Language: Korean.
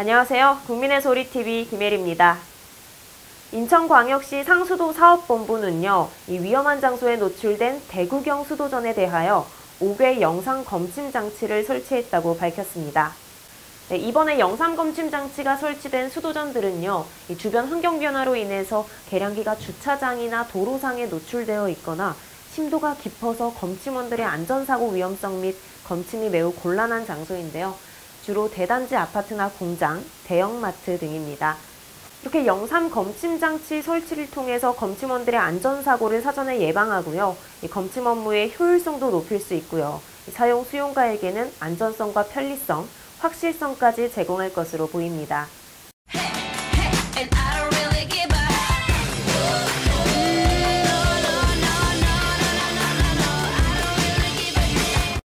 안녕하세요. 국민의 소리TV 김혜리입니다. 인천광역시 상수도 사업본부는요, 이 위험한 장소에 노출된 대구경 수도전에 대하여 5개 영상 검침 장치를 설치했다고 밝혔습니다. 네, 이번에 영상 검침 장치가 설치된 수도전들은요, 이 주변 환경 변화로 인해서 계량기가 주차장이나 도로상에 노출되어 있거나 심도가 깊어서 검침원들의 안전사고 위험성 및 검침이 매우 곤란한 장소인데요. 주로 대단지 아파트나 공장, 대형마트 등입니다. 이렇게 영삼 검침 장치 설치를 통해서 검침원들의 안전사고를 사전에 예방하고요. 검침 업무의 효율성도 높일 수 있고요. 사용 수용가에게는 안전성과 편리성, 확실성까지 제공할 것으로 보입니다. Hey, hey,